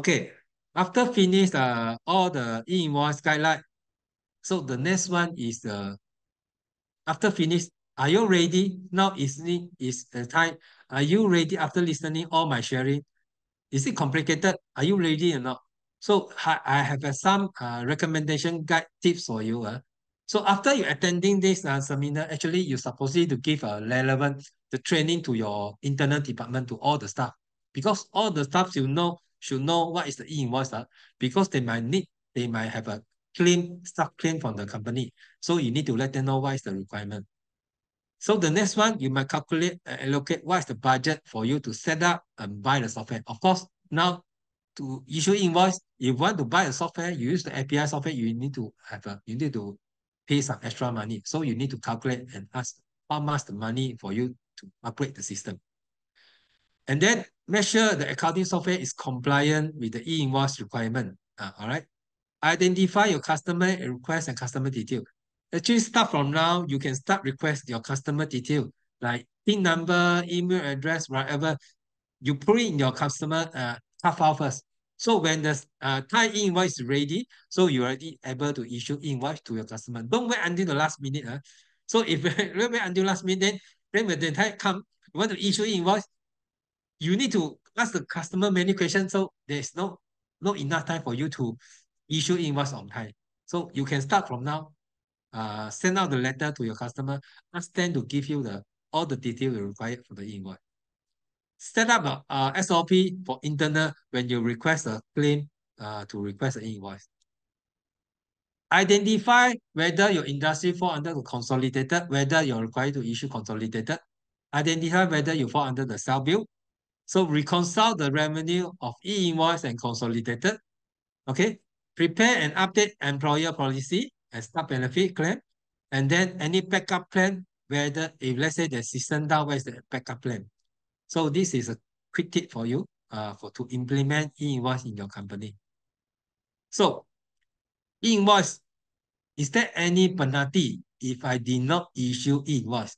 Okay, after finish uh, all the e-invoice guideline, so the next one is the uh, after finish, are you ready? Now is is the time. Are you ready after listening all my sharing? Is it complicated? Are you ready or not? So I have some uh, recommendation guide tips for you. Uh. So after you attending this uh, seminar, actually you're supposed to give a relevant the training to your internal department to all the staff because all the staff you know should know what is the e-invoice uh, because they might need they might have a claim staff claim from the company. So you need to let them know what is the requirement. So the next one, you might calculate and allocate what is the budget for you to set up and buy the software. Of course, now to issue invoice, if you want to buy a software, you use the API software, you need to have a, you need to pay some extra money. So you need to calculate and ask how much the money for you to upgrade the system. And then make sure the accounting software is compliant with the e-invoice requirement. Uh, all right. Identify your customer request and customer detail actually start from now, you can start request your customer detail, like TIN number, email address, whatever. You put in your customer uh, file first. So when the uh, Thai invoice is ready, so you're already able to issue invoice to your customer. Don't wait until the last minute. Uh. So if you wait until last minute, then, then when the time come, you want to issue invoice, you need to ask the customer many questions. So there's no, no enough time for you to issue invoice on time. So you can start from now uh, send out the letter to your customer, ask them to give you the all the details required for the invoice. Set up a, a SOP for internal when you request a claim uh, to request an invoice. Identify whether your industry fall under the consolidated, whether you're required to issue consolidated. Identify whether you fall under the self-bill. So reconcile the revenue of e-invoice and consolidated. Okay. Prepare and update employer policy and staff benefit claim. And then any backup plan, whether if let's say the system down, where's the backup plan? So this is a quick tip for you uh, for to implement e-invoice in your company. So e-invoice, is there any penalty if I did not issue e-invoice?